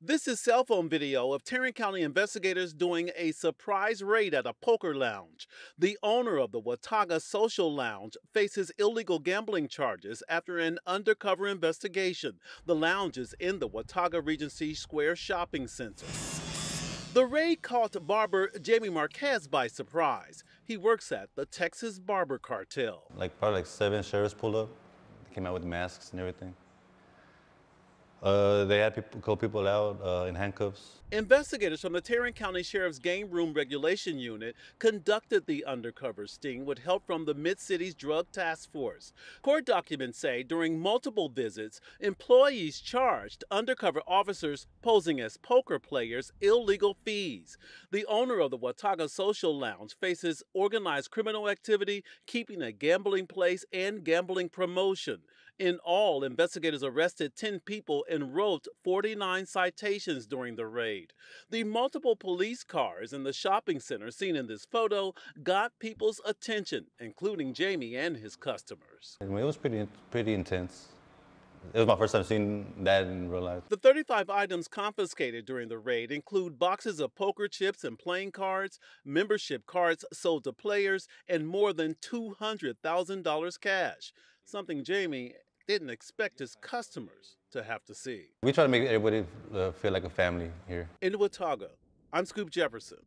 This is cell phone video of Tarrant County investigators doing a surprise raid at a poker lounge. The owner of the Watauga Social Lounge faces illegal gambling charges after an undercover investigation. The lounge is in the Watauga Regency Square shopping center. The raid caught barber Jamie Marquez by surprise. He works at the Texas Barber Cartel. Like probably like seven sheriffs pulled up. Came out with masks and everything. Uh, they had people, call people out uh, in handcuffs. Investigators from the Tarrant County Sheriff's Game Room Regulation Unit conducted the undercover sting with help from the Mid Cities Drug Task Force. Court documents say during multiple visits, employees charged undercover officers posing as poker players illegal fees. The owner of the Watauga Social Lounge faces organized criminal activity, keeping a gambling place, and gambling promotion. In all, investigators arrested 10 people and wrote 49 citations during the raid. The multiple police cars in the shopping center seen in this photo got people's attention, including Jamie and his customers. It was pretty, pretty intense. It was my first time seeing that in real life. The 35 items confiscated during the raid include boxes of poker chips and playing cards, membership cards sold to players, and more than $200,000 cash. Something Jamie didn't expect his customers to have to see. We try to make everybody uh, feel like a family here. In Watauga, I'm Scoop Jefferson.